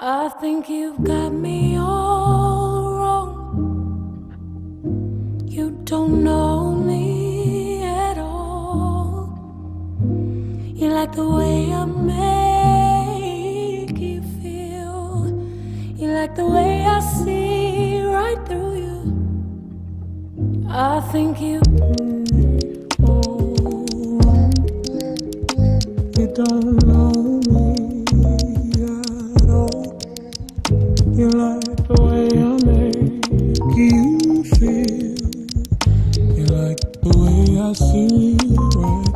I think you've got me all wrong. You don't know me at all. You like the way I make you feel. You like the way I see right through you. I think you. Oh, you don't know You like the way I make you feel. You like the way I see right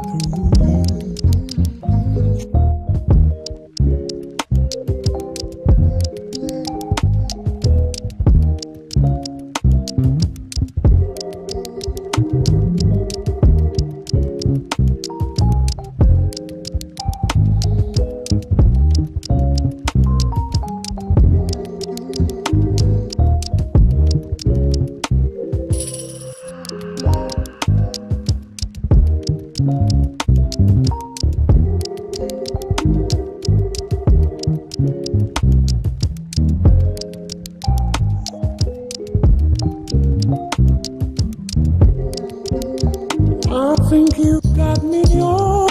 I think you got me all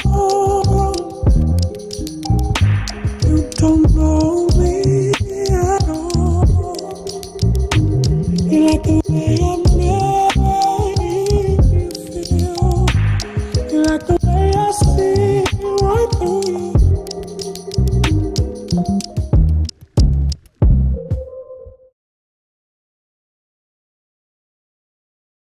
You don't know me at all. You like the way